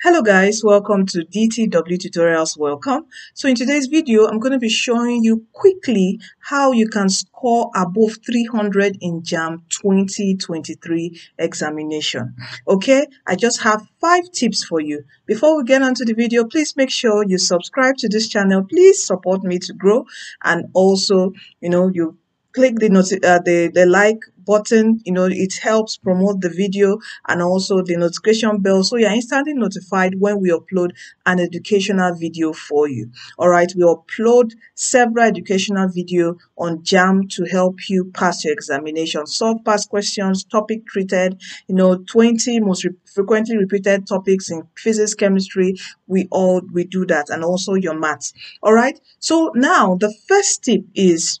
Hello guys, welcome to DTW Tutorials. Welcome. So in today's video, I'm going to be showing you quickly how you can score above 300 in JAMB 2023 examination. Okay, I just have five tips for you. Before we get onto the video, please make sure you subscribe to this channel. Please support me to grow and also, you know, you click the, uh, the, the like button you know it helps promote the video and also the notification bell. So you're instantly notified when we upload an educational video for you. All right we upload several educational video on JAMB to help you pass your examination solve past questions topic treated you know 20 most re frequently repeated topics in physics chemistry. We all we do that and also your maths. All right so now the first tip is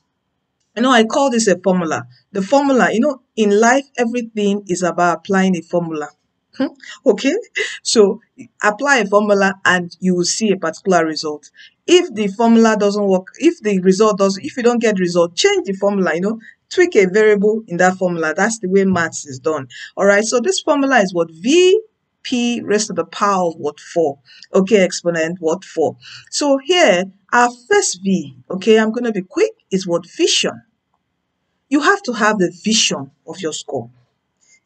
you know, I call this a formula. The formula, you know, in life, everything is about applying a formula. Hmm? okay, so apply a formula and you will see a particular result. If the formula doesn't work, if the result does, if you don't get result, change the formula. You know, tweak a variable in that formula. That's the way maths is done. All right, so this formula is what V p raised to the power of what 4 okay exponent what 4 so here our first v okay i'm going to be quick is what vision you have to have the vision of your score.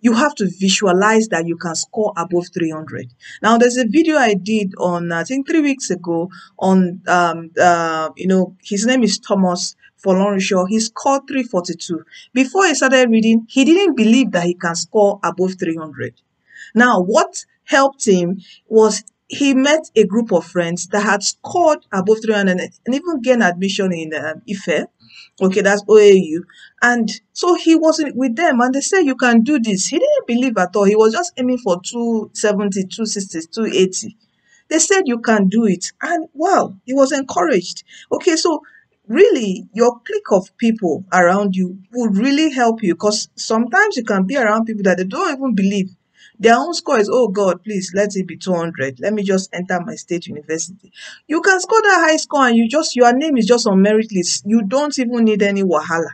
You have to visualize that you can score above 300. Now, there's a video I did on, I think, three weeks ago on, um, uh, you know, his name is Thomas for Folorunsho. He scored 342. Before he started reading, he didn't believe that he can score above 300. Now, what helped him was he met a group of friends that had scored above 300 and even gained admission in um, IFE. Okay, that's OAU. And so he wasn't with them and they said, you can do this. He didn't believe at all. He was just aiming for 270, 260, 280. They said, you can do it. And wow, he was encouraged. Okay, so really your clique of people around you would really help you because sometimes you can be around people that they don't even believe their own score is, oh God, please, let it be 200. Let me just enter my state university. You can score that high score and you just, your name is just on merit list. You don't even need any wahala.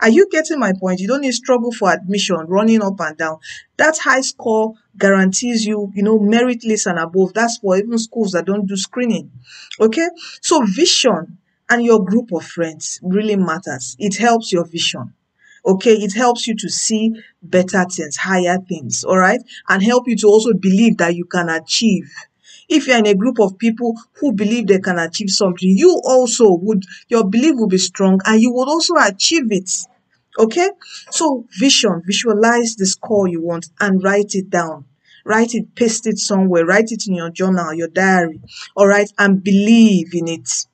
Are you getting my point? You don't need struggle for admission, running up and down. That high score guarantees you, you know, merit list and above. That's for even schools that don't do screening. Okay? So vision and your group of friends really matters. It helps your vision okay? It helps you to see better things higher things all right? And help you to also believe that you can achieve. If you're in a group of people who believe they can achieve something you also would your belief will be strong and you would also achieve it okay? So vision visualize the score you want and write it down. Write it paste it somewhere write it in your journal your diary all right? And believe in it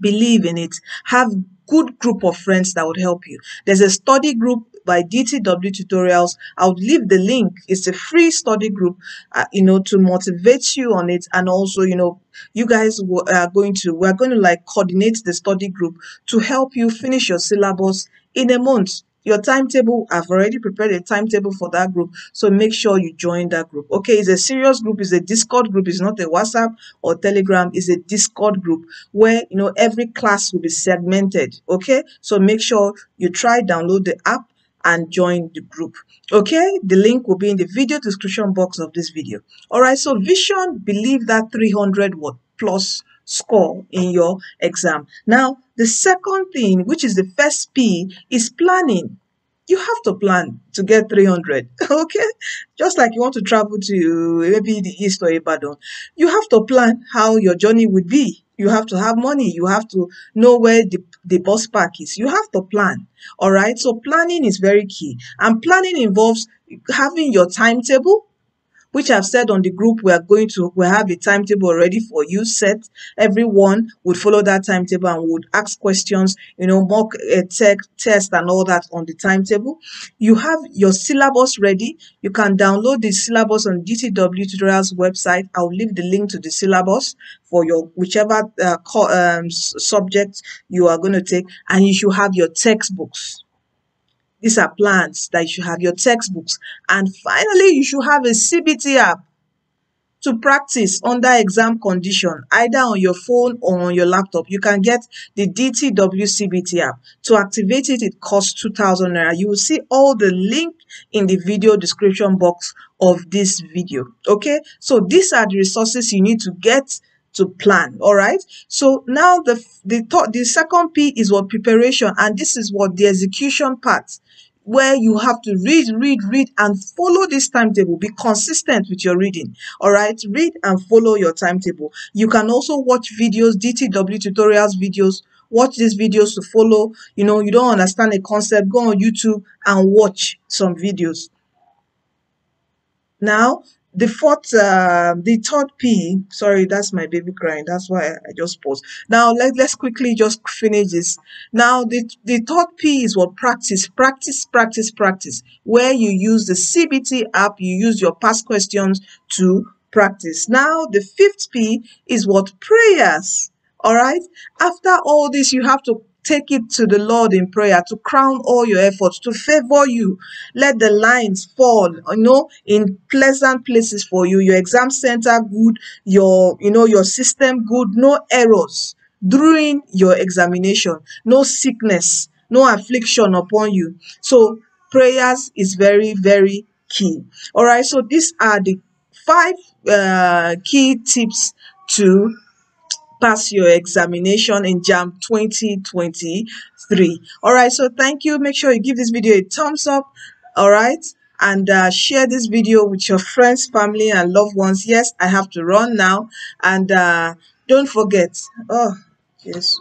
believe in it have good group of friends that would help you. There's a study group by DTW Tutorials. I'll leave the link. It's a free study group, uh, you know, to motivate you on it. And also, you know, you guys are going to, we're going to like coordinate the study group to help you finish your syllabus in a month your timetable i've already prepared a timetable for that group so make sure you join that group. Okay it's a serious group it's a discord group it's not a whatsapp or telegram it's a discord group where you know every class will be segmented okay? So make sure you try download the app and join the group okay? The link will be in the video description box of this video. All right so vision believe that 300 word plus score in your exam. Now, the second thing, which is the first P, is planning. You have to plan to get 300, okay? Just like you want to travel to maybe the East or Ibadan. You have to plan how your journey would be. You have to have money. You have to know where the, the bus park is. You have to plan, all right? So planning is very key. And planning involves having your timetable, which I've said on the group we are going to we have a timetable already for you set. Everyone would follow that timetable and would ask questions, you know, mock a tech test and all that on the timetable. You have your syllabus ready. You can download the syllabus on DTW Tutorials website. I'll leave the link to the syllabus for your whichever uh, um, subject you are going to take, and you should have your textbooks these are plans that you should have your textbooks. And finally, you should have a CBT app. to practice under exam condition, either on your phone or on your laptop, you can get the DTW CBT app. To activate it, it costs 2000 Naira. You will see all the link in the video description box of this video. Okay, so these are the resources you need to get to plan all right so now the the thought the second p is what preparation and this is what the execution part where you have to read, read, read, and follow this timetable. Be consistent with your reading. All right, read and follow your timetable. You can also watch videos, DTW tutorials videos. Watch these videos to follow. You know, you don't understand a concept, go on YouTube and watch some videos. Now, the fourth uh, the third p sorry that's my baby crying that's why i just paused. Now let, let's quickly just finish this. Now the the third p is what? Practice practice practice practice. Where you use the cbt app you use your past questions to practice. Now the fifth p is what? Prayers. All right? After all this you have to take it to the Lord in prayer to crown all your efforts, to favor you. Let the lines fall, you know, in pleasant places for you. Your exam center good, your, you know, your system good, no errors during your examination, no sickness, no affliction upon you. So prayers is very, very key. All right. So these are the five uh, key tips to pass your examination in JAMB 2023. All right, so thank you. Make sure you give this video a thumbs up. All right, and uh, share this video with your friends, family, and loved ones. Yes, I have to run now. And uh, don't forget, oh, yes.